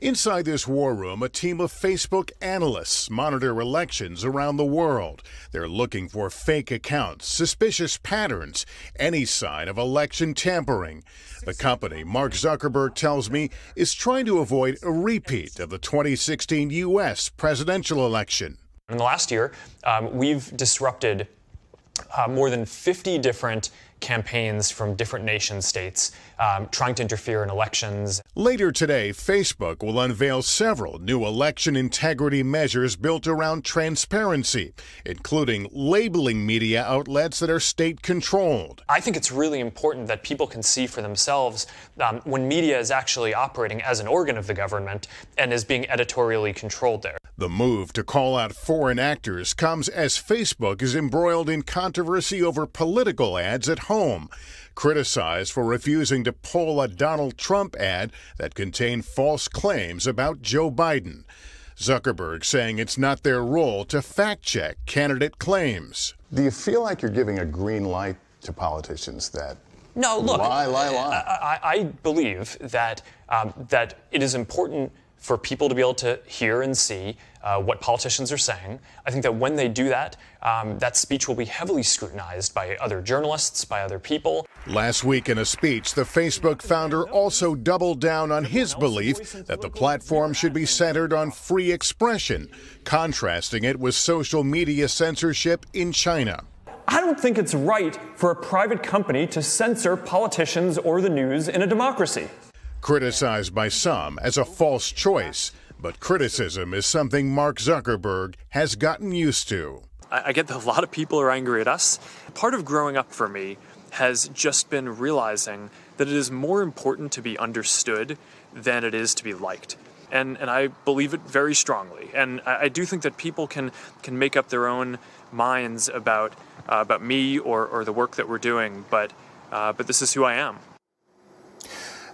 Inside this war room, a team of Facebook analysts monitor elections around the world. They're looking for fake accounts, suspicious patterns, any sign of election tampering. The company, Mark Zuckerberg tells me, is trying to avoid a repeat of the 2016 U.S. presidential election. In the last year, um, we've disrupted uh, more than 50 different campaigns from different nation states um, trying to interfere in elections. Later today, Facebook will unveil several new election integrity measures built around transparency, including labeling media outlets that are state controlled. I think it's really important that people can see for themselves um, when media is actually operating as an organ of the government and is being editorially controlled there. The move to call out foreign actors comes as Facebook is embroiled in controversy over political ads at home, criticized for refusing to pull a Donald Trump ad that contained false claims about Joe Biden. Zuckerberg saying it's not their role to fact check candidate claims. Do you feel like you're giving a green light to politicians that no, look, lie, lie, lie? I, I believe that um, that it is important for people to be able to hear and see uh, what politicians are saying. I think that when they do that, um, that speech will be heavily scrutinized by other journalists, by other people. Last week, in a speech, the Facebook founder also doubled down on his belief that the platform should be centered on free expression, contrasting it with social media censorship in China. I don't think it's right for a private company to censor politicians or the news in a democracy. Criticized by some as a false choice, but criticism is something Mark Zuckerberg has gotten used to. I get that a lot of people are angry at us. Part of growing up for me has just been realizing that it is more important to be understood than it is to be liked. And, and I believe it very strongly. And I, I do think that people can, can make up their own minds about, uh, about me or, or the work that we're doing, but, uh, but this is who I am.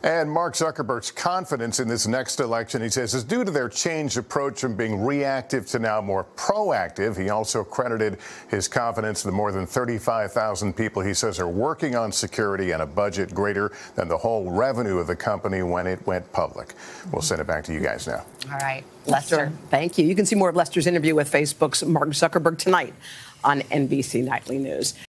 And Mark Zuckerberg's confidence in this next election, he says, is due to their changed approach from being reactive to now more proactive. He also credited his confidence to the more than 35,000 people he says are working on security and a budget greater than the whole revenue of the company when it went public. We'll send it back to you guys now. All right, Lester. Thank you. You can see more of Lester's interview with Facebook's Mark Zuckerberg tonight on NBC Nightly News.